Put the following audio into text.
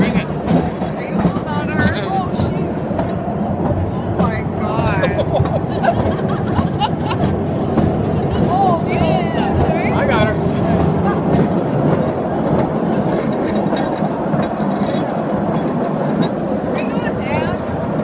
Bring it.